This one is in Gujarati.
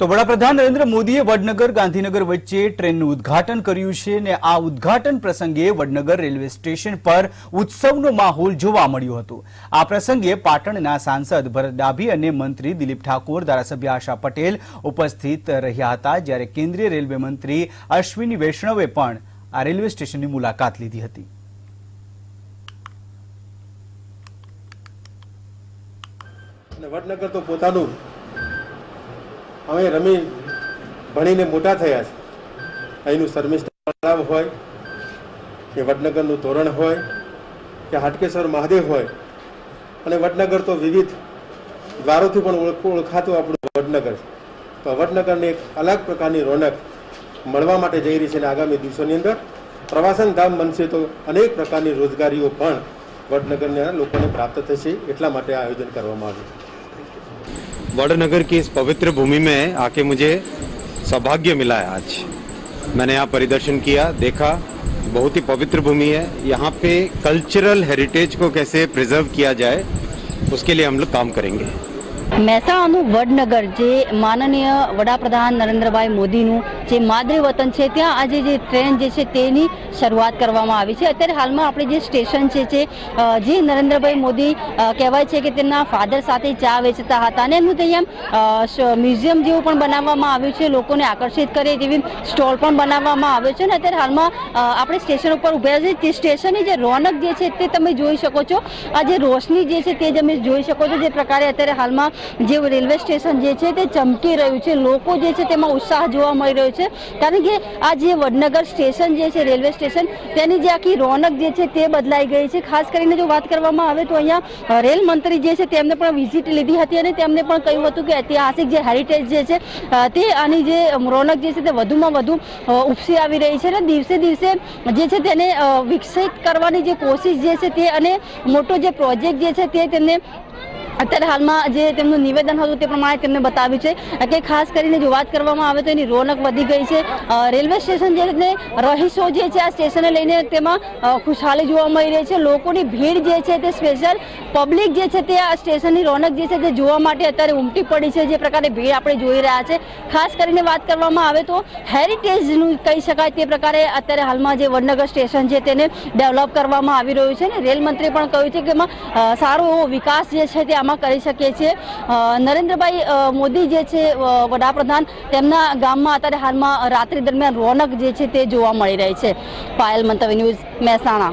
તો વડાપ્રધાન નરેન્દ્ર મોદીએ વડનગર ગાંધીનગર વચ્ચે ટ્રેનનું ઉદ્ઘાટન કર્યું છે અને આ ઉદ્ઘાટન પ્રસંગે વડનગર રેલવે સ્ટેશન પર ઉત્સવનો માહોલ જોવા મળ્યો હતો. આ પ્રસંગે પાટણના સાંસદ ભરત ડાભી અને મંત્રી દિલીપ ઠાકોર, ધારાસભ્ય આશા પટેલ ઉપસ્થિત રહ્યા હતા, જ્યારે કેન્દ્રીય રેલવે મંત્રી અશ્વિની વૈષ્ણવે પણ આ રેલવે સ્ટેશનની મુલાકાત લીધી હતી. વડનગર તો પોતાનું અમે રમી ભણીને મોટા થયા છે. અહીંનું શર્મિષ્ઠ તળાવ હોય, કે વડનગરનું ધોરણ હોય, કે હાટકેશ્વર મહાદેવ હોય, અને વડનગર તો વિવિધ દ્વારોથી પણ ઓળખ, ઓળખાતું આપણું વડનગર છે. તો વડનગરને એક અલગ પ્રકારની રોનક મળવા માટે જઈ રહી છે અને આગામી દિવસોની અંદર પ્રવાસન ધામ બનશે તો અનેક પ્રકારની રોજગારીઓ પણ વડનગરના લોકોને પ્રાપ્ત થશે. એટલા માટે આ આયોજન કરવામાં આવ્યું वड़नगर की इस पवित्र भूमि में आके मुझे सौभाग्य मिला है आज। मैंने यहाँ परिदर्शन किया, देखा, बहुत ही पवित्र भूमि है। यहाँ पे कल्चरल हेरिटेज को कैसे प्रिजर्व किया जाए, उसके लिए हम लोग काम करेंगे। મહેસાણાનું વડનગર, જે માનનીય વડાપ્રધાન નરેન્દ્રભાઈ મોદીનું જે માદરે છે, ત્યાં આજે જે ટ્રેન જે છે, તેની શરૂઆત કરવામાં આવી છે. અત્યારે હાલમાં આપણે જે સ્ટેશન છે, જે નરેન્દ્રભાઈ મોદી કહેવાય છે કે તેમના ફાધર સાથે ચા વેચતા હતા અને એનું ત્યાં મ્યુઝિયમ જેવું પણ બનાવવામાં આવ્યું છે, લોકોને આકર્ષિત કરે તેવી સ્ટોલ પણ બનાવવામાં આવ્યો છે અને અત્યારે હાલમાં આપણે સ્ટેશન ઉપર ઊભા છે. તે સ્ટેશનની જે રોનક જે છે, તે તમે જોઈ શકો છો. આ જે રોશની જે છે, તે તમે જોઈ શકો છો. જે પ્રકારે અત્યારે હાલમાં જે રેલવે સ્ટેશન જે છે તે ચમકી રહ્યું છે. લોકો જે છે તેમાં ઉત્સાહ જોવા મળી રહ્યો છે. કારણ કે આ જે વડનગર સ્ટેશન જે છે, રેલવે સ્ટેશન, તેની જે આખી રોનક જે છે તે બદલાઈ ગઈ છે. ખાસ કરીને જો વાત કરવામાં આવે તો અહીંયા રેલ મંત્રી જે છે તેમને પણ વિઝિટ લીધી હતી અને તેમને પણ કહ્યું હતું કે ઐતિહાસિક જે હેરિટેજ જે છે તે આની જે રોનક જે છે તે વધુમાં વધુ ઉપસી આવી રહી છે અને દિવસે દિવસે જે છે તેને વિકસિત કરવાની જે કોશિશ જે છે તે અને મોટો જે પ્રોજેક્ટ જે છે તે તેમને અત્યારે હાલમાં જે તેમનું નિવેદન હતું તે પ્રમાણે તેમને બતાવ્યું છે. કે ખાસ કરીને જો વાત કરવામાં આવે તો એની રોનક વધી ગઈ છે. રેલવે સ્ટેશન જે રીતે રહીશો જે છે આ સ્ટેશને લઈને તેમાં ખુશહાલી જોવા મળી રહી છે. લોકોની ભીડ જે છે તે સ્પેશિયલ પબ્લિક જે છે તે આ સ્ટેશનની રોનક જે છે તે જોવા માટે અત્યારે ઉમટી પડી છે. જે પ્રકારે ભીડ આપણે જોઈ રહ્યા છે. ખાસ કરીને વાત કરવામાં આવે તો હેરિટેજનું કહી શકાય તે પ્રકારે અત્યારે હાલમાં જે વડનગર સ્ટેશન છે તેને ડેવલપ કરવામાં આવી રહ્યું છે. અને રેલ મંત્રીએ પણ કહ્યું છે કે સારો એવો વિકાસ જે છે તે આમાં કરી શકીએ છીએ. નરેન્દ્રભાઈ મોદી જે છે વડાપ્રધાન, તેમના ગામમાં અત્યારે હાલમાં રાત્રિ દરમિયાન રોનક જે છે તે જોવા મળી રહી છે. પાયલ મંતવ્ય ન્યૂઝ મહેસાણા.